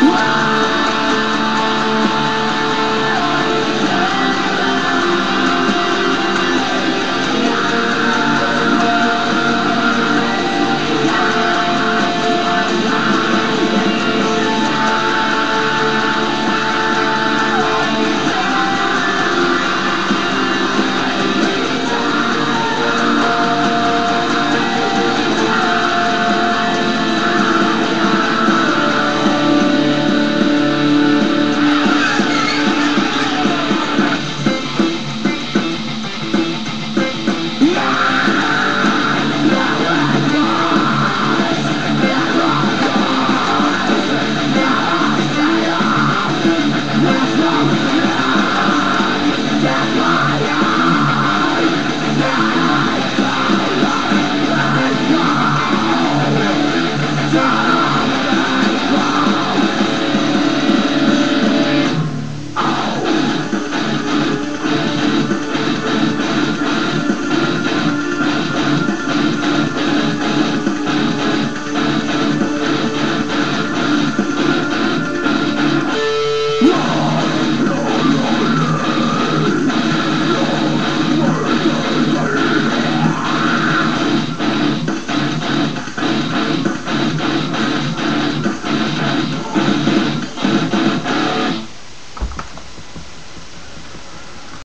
Hmm?